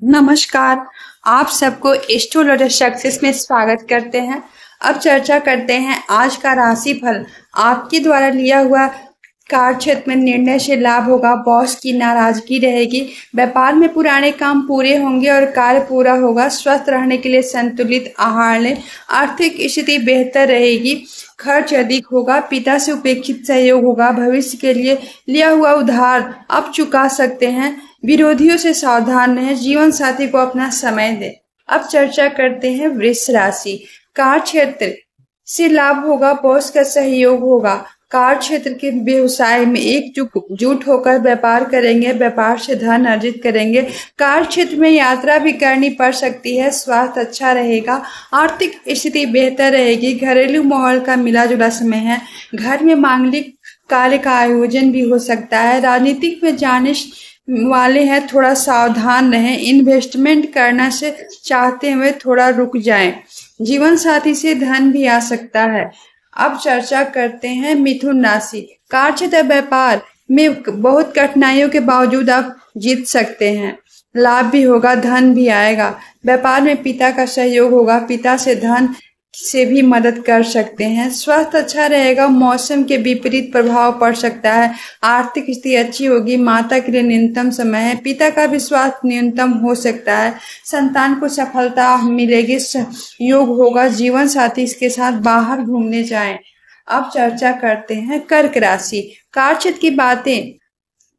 नमस्कार, आप सबको एस्ट्रोलॉजर सक्सेस में स्वागत करते हैं। अब चर्चा करते हैं आज का राशि फल आपके द्वारा लिया हुआ कार्य क्षेत्र में निर्णय से लाभ होगा, बॉस की नाराज़गी रहेगी, व्यापार में पुराने काम पूरे होंगे और कार्य पूरा होगा। स्वस्थ रहने के लिए संतुलित आहार लें, आर्थिक स्थिति बेहतर रहेगी, खर्च अधिक होगा, पिता से उपेक्षित सहयोग होगा। भविष्य के लिए लिया हुआ उधार अब चुका सकते हैं। विरोधियों से सावधान रहें, जीवन साथी को अपना समय दें। अब चर्चा करते हैं वृक्ष राशि। कार्य क्षेत्र से लाभ होगा, बॉस का सहयोग होगा। कार क्षेत्र के व्यवसाय में एकजुट होकर व्यापार करेंगे, व्यापार से धन अर्जित करेंगे। कार्य क्षेत्र में यात्रा भी करनी पड़ सकती है, स्वास्थ्य अच्छा रहेगा, आर्थिक स्थिति बेहतर रहेगी, घरेलू माहौल का मिला जुला समय है। घर में मांगलिक कार्य का आयोजन भी हो सकता है। राजनीतिक में जाने वाले हैं, थोड़ा सावधान रहें। इन्वेस्टमेंट करना से चाहते हुए थोड़ा रुक जाएँ। जीवन साथी से धन भी आ सकता है। अब चर्चा करते हैं मिथुन राशि। कार्य व्यापार में बहुत कठिनाइयों के बावजूद आप जीत सकते हैं। लाभ भी होगा, धन भी आएगा। व्यापार में पिता का सहयोग होगा। पिता से धन से भी मदद कर सकते हैं। स्वास्थ्य अच्छा रहेगा, मौसम के विपरीत प्रभाव पड़ सकता है। आर्थिक स्थिति अच्छी होगी, माता के लिए न्यूनतम समय है, पिता का भी स्वास्थ्य न्यूनतम हो सकता है। संतान को सफलता मिलेगी योग होगा, जीवन साथी इसके साथ बाहर घूमने जाएँ। अब चर्चा करते हैं कर्क राशि। कार्यक्षेत्र की बातें।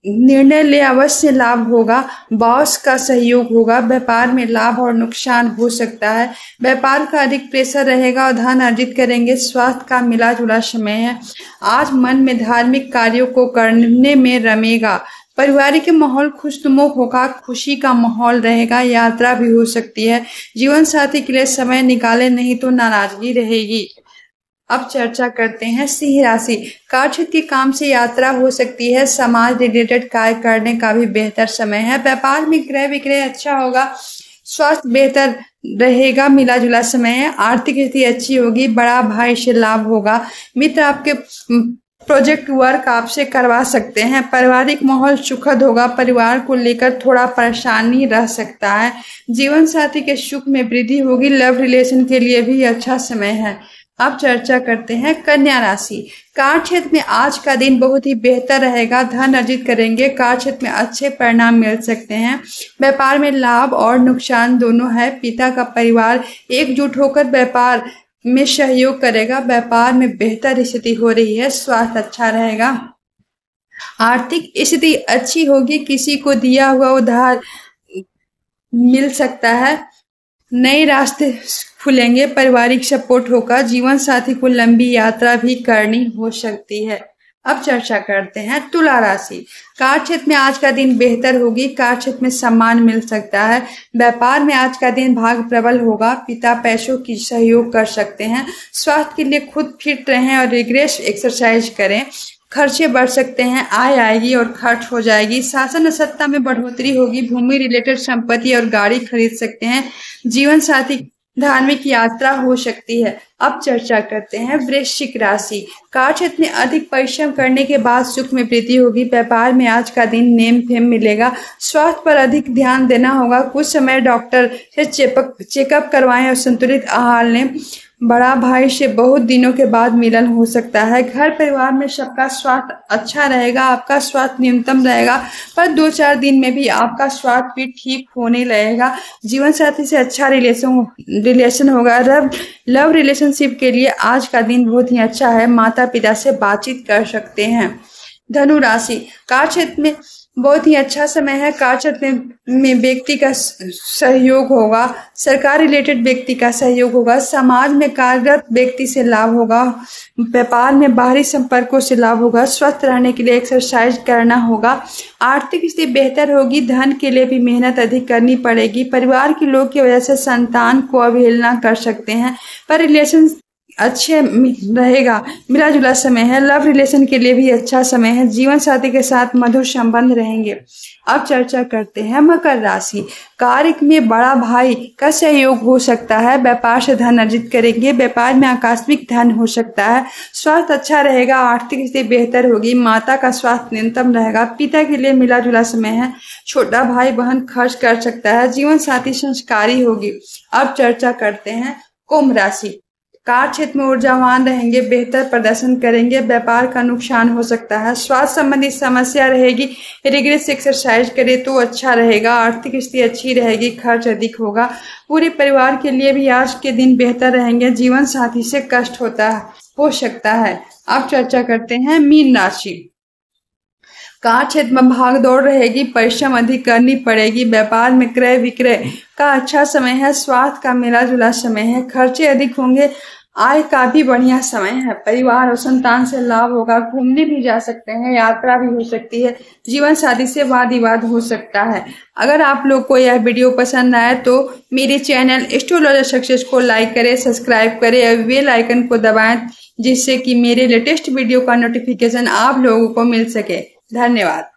निर्णय ले अवश्य लाभ होगा। बॉस का सहयोग होगा। व्यापार में लाभ और नुकसान हो सकता है। व्यापार का अधिक प्रेशर रहेगा और धन अर्जित करेंगे। स्वास्थ्य का मिला जुला समय है। आज मन में धार्मिक कार्यों को करने में रमेगा। पारिवारिक माहौल खुशनुमो होगा। खुशी का माहौल रहेगा। यात्रा भी हो सकती है। जीवन साथी के लिए समय निकाले, नहीं तो नाराज़गी रहेगी। अब चर्चा करते हैं सिंह राशि। कार्यक्षेत्र के काम से यात्रा हो सकती है। समाज रिलेटेड कार्य करने का भी बेहतर समय है। व्यापार में क्रय विक्रय अच्छा होगा। स्वास्थ्य बेहतर रहेगा। मिला जुला समय है। आर्थिक स्थिति अच्छी होगी। बड़ा भाई से लाभ होगा। मित्र आपके प्रोजेक्ट वर्क आपसे करवा सकते हैं। पारिवारिक माहौल सुखद होगा। परिवार को लेकर थोड़ा परेशानी रह सकता है। जीवन साथी के सुख में वृद्धि होगी। लव रिलेशन के लिए भी अच्छा समय है। अब चर्चा करते हैं कन्या राशि। कार्य क्षेत्र में आज का दिन बहुत ही बेहतर रहेगा। धन अर्जित करेंगे। कार्य क्षेत्र में अच्छे परिणाम मिल सकते हैं। व्यापार में लाभ और नुकसान दोनों है। पिता का परिवार एकजुट होकर व्यापार में सहयोग करेगा। व्यापार में बेहतर स्थिति हो रही है। स्वास्थ्य अच्छा रहेगा। आर्थिक स्थिति अच्छी होगी। किसी को दिया हुआ उधार मिल सकता है। नए रास्ते खुलेंगे। पारिवारिक सपोर्ट होगा। जीवन साथी को लंबी यात्रा भी करनी हो सकती है। अब चर्चा करते हैं तुला राशि। कार्य क्षेत्र में आज का दिन बेहतर होगी। कार्य क्षेत्र में सम्मान मिल सकता है। व्यापार में आज का दिन भाग प्रबल होगा। पिता पैसों की सहयोग कर सकते हैं। स्वास्थ्य के लिए खुद फिट रहें और रिग्रेस एक्सरसाइज करें। खर्चे बढ़ सकते हैं, आय आएगी और खर्च हो जाएगी। शासन सत्ता में बढ़ोतरी होगी, भूमि रिलेटेड संपत्ति और गाड़ी खरीद सकते हैं, जीवन साथी धार्मिक यात्रा हो सकती है। अब चर्चा करते हैं वृश्चिक राशि। कार्य क्षेत्र में अधिक परिश्रम करने के बाद सुख में वृद्धि होगी। व्यापार में आज का दिन नेम फेम मिलेगा। स्वास्थ्य पर अधिक ध्यान देना होगा। कुछ समय डॉक्टर से चेकअप करवाएँ और संतुलित आहार लें। बड़ा भाई से बहुत दिनों के बाद मिलन हो सकता है। घर परिवार में सबका स्वास्थ्य अच्छा रहेगा, आपका स्वास्थ्य न्यूनतम रहेगा, पर दो चार दिन में भी आपका स्वास्थ्य भी ठीक होने लगेगा। जीवन साथी से अच्छा रिलेशन रिलेशन होगा। लव लव रिलेशनशिप के लिए आज का दिन बहुत ही अच्छा है। माता पिता से बातचीत कर सकते हैं। धनु राशि, कार्य क्षेत्र में बहुत ही अच्छा समय है। कार्य में व्यक्ति का सहयोग होगा। सरकार रिलेटेड व्यक्ति का सहयोग होगा। समाज में कार्यरत व्यक्ति से लाभ होगा। व्यापार में बाहरी संपर्कों से लाभ होगा। स्वस्थ रहने के लिए एक्सरसाइज करना होगा। आर्थिक स्थिति बेहतर होगी। धन के लिए भी मेहनत अधिक करनी पड़ेगी। परिवार के लोग की वजह से संतान को अवहेलना कर सकते हैं। पर रिलेशन अच्छे रहेगा। मिला जुला समय है। लव रिलेशन के लिए भी अच्छा समय है। जीवन साथी के साथ मधुर संबंध रहेंगे। अब चर्चा करते हैं मकर राशि। कार्य में बड़ा भाई का सहयोग हो सकता है। व्यापार से धन अर्जित करेंगे। व्यापार में आकस्मिक धन हो सकता है। स्वास्थ्य अच्छा रहेगा। आर्थिक स्थिति बेहतर होगी। माता का स्वास्थ्य न्यूनतम रहेगा। पिता के लिए मिला जुला समय है। छोटा भाई बहन खर्च कर सकता है। जीवन साथी संस्कारी होगी। अब चर्चा करते हैं कुंभ राशि। कार्य क्षेत्र में ऊर्जावान रहेंगे, बेहतर प्रदर्शन करेंगे, व्यापार का नुकसान हो सकता है। स्वास्थ्य संबंधी समस्या रहेगी रिग्रेस एक्सरसाइज करे तो अच्छा रहेगा, आर्थिक स्थिति अच्छी रहेगी, खर्च अधिक होगा। पूरे परिवार के लिए भी आज के दिन बेहतर रहेंगे, जीवन साथी से कष्ट होता हो सकता है। अब चर्चा करते हैं मीन राशि। कार क्षेत्र में भाग दौड़ रहेगी, परिश्रम अधिक करनी पड़ेगी, व्यापार में क्रय विक्रय का अच्छा समय है स्वास्थ्य का मिला जुला समय है, खर्चे अधिक होंगे आय का भी बढ़िया समय है। परिवार और संतान से लाभ होगा। घूमने भी जा सकते हैं, यात्रा भी हो सकती है, जीवन शादी से वाद विवाद हो सकता है। अगर आप लोग को यह वीडियो पसंद आए तो मेरे चैनल एस्ट्रोलॉजर सक्सेस को लाइक करें, सब्सक्राइब करें और बेल आइकन को दबाएँ, जिससे कि मेरे लेटेस्ट वीडियो का नोटिफिकेशन आप लोगों को मिल सके। धन्यवाद।